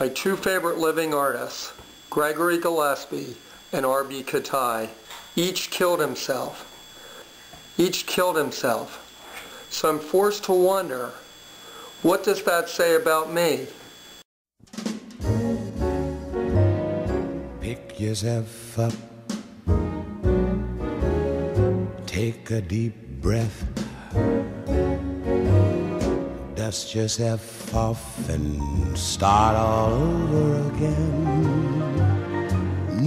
My two favorite living artists, Gregory Gillespie and R.B. Kitaj, each killed himself. Each killed himself. So I'm forced to wonder, what does that say about me? Pick yourself up. Take a deep breath. Dust yourself off and start all over again.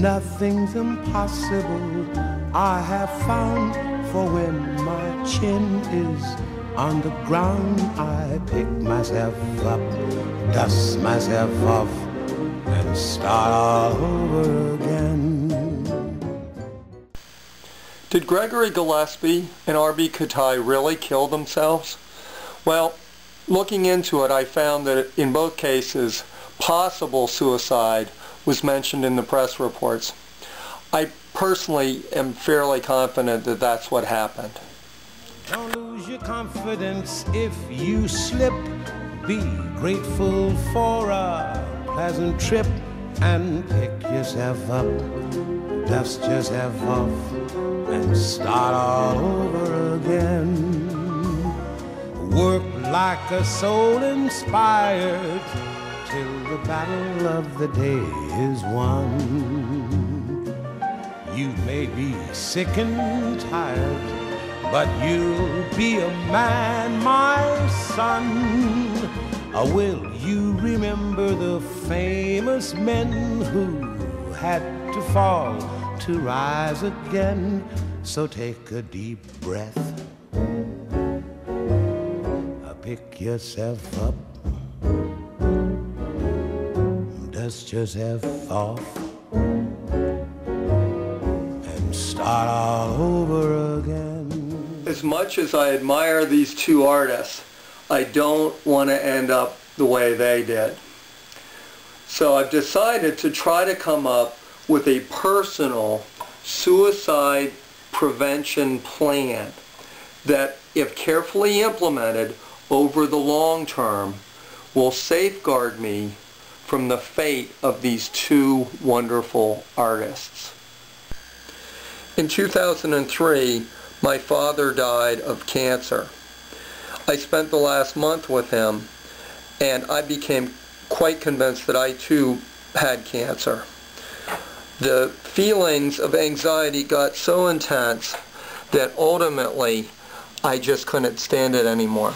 Nothing's impossible, I have found, for when my chin is on the ground, I pick myself up, dust myself off, and start all over again. Did Gregory Gillespie and R.B. Kitaj really kill themselves? Well, looking into it, I found that in both cases, possible suicide was mentioned in the press reports. I personally am fairly confident that that's what happened. Don't lose your confidence if you slip. Be grateful for a pleasant trip and pick yourself up, dust yourself off, and start all over again. Work like a soul inspired till the battle of the day is won. You may be sick and tired but you'll be a man, my son. Or will you remember the famous men who had to fall to rise again? So take a deep breath, pick yourself up, dust yourself off, and start all over again. As much as I admire these two artists, I don't want to end up the way they did. So I've decided to try to come up with a personal suicide prevention plan that, if carefully implemented over the long term, will safeguard me from the fate of these two wonderful artists. In 2003, my father died of cancer. I spent the last month with him and I became quite convinced that I too had cancer. The feelings of anxiety got so intense that ultimately I just couldn't stand it anymore.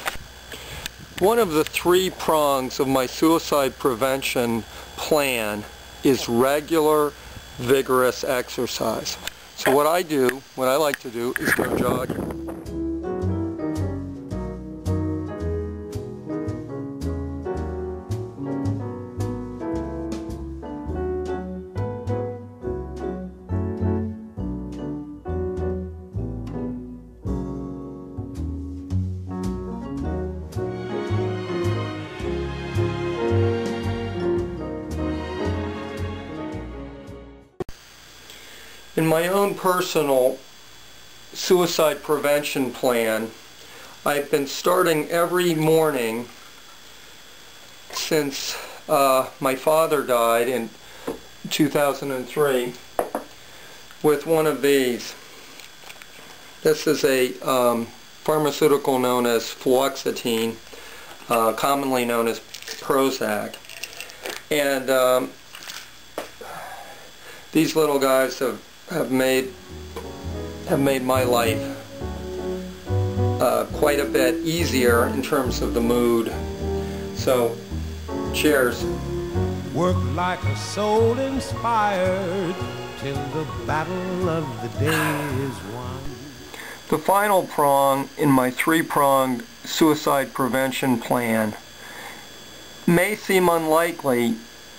One of the three prongs of my suicide prevention plan is regular, vigorous exercise. So what I do, what I like to do, is go jogging. In my own personal suicide prevention plan, I've been starting every morning since uh, my father died in 2003 with one of these. This is a um, pharmaceutical known as fluoxetine, uh, commonly known as Prozac. And um, these little guys have have made have made my life uh, quite a bit easier in terms of the mood. So, cheers. Work like a soul inspired till the battle of the day is won. The final prong in my three-pronged suicide prevention plan may seem unlikely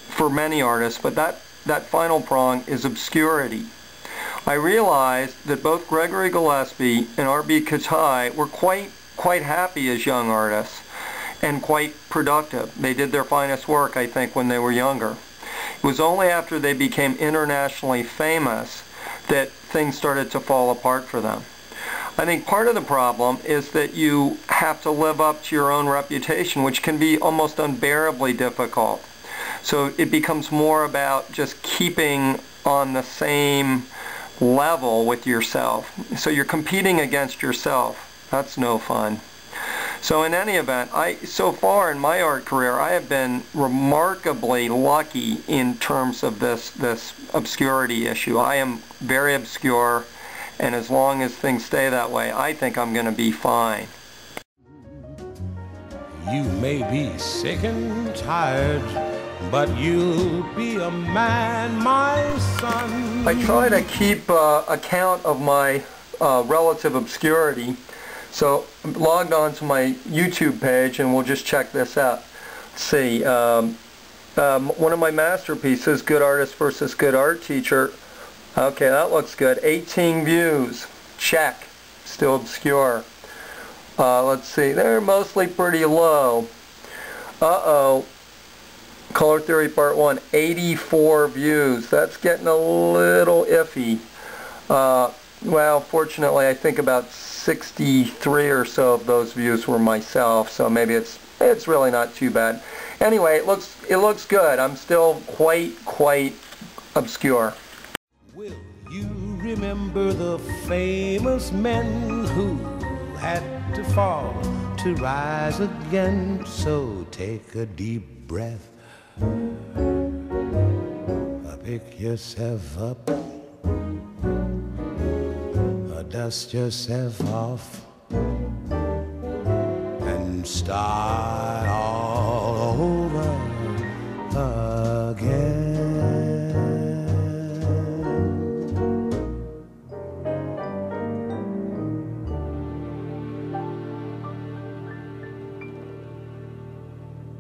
for many artists, but that, that final prong is obscurity. I realized that both Gregory Gillespie and R.B. Kitaj were quite, quite happy as young artists and quite productive. They did their finest work, I think, when they were younger. It was only after they became internationally famous that things started to fall apart for them. I think part of the problem is that you have to live up to your own reputation, which can be almost unbearably difficult. So it becomes more about just keeping on the same level with yourself. So you're competing against yourself. That's no fun. So in any event, I so far in my art career, I have been remarkably lucky in terms of this this obscurity issue. I am very obscure, and as long as things stay that way, I think I'm going to be fine. You may be sick and tired, but you'll be a man, my son. I try to keep uh, account of my uh, relative obscurity so I'm logged on to my YouTube page and we'll just check this out. Let's see, um, um, one of my masterpieces, Good Artist versus Good Art Teacher. Okay, that looks good. 18 views. Check. Still obscure. Uh, let's see, they're mostly pretty low. Uh-oh. Color Theory Part 1, 84 views. That's getting a little iffy. Uh, well, fortunately, I think about 63 or so of those views were myself, so maybe it's it's really not too bad. Anyway, it looks it looks good. I'm still quite quite obscure. Will you remember the famous men who had to fall to rise again? So take a deep breath. Pick yourself up, dust yourself off, and start all over again.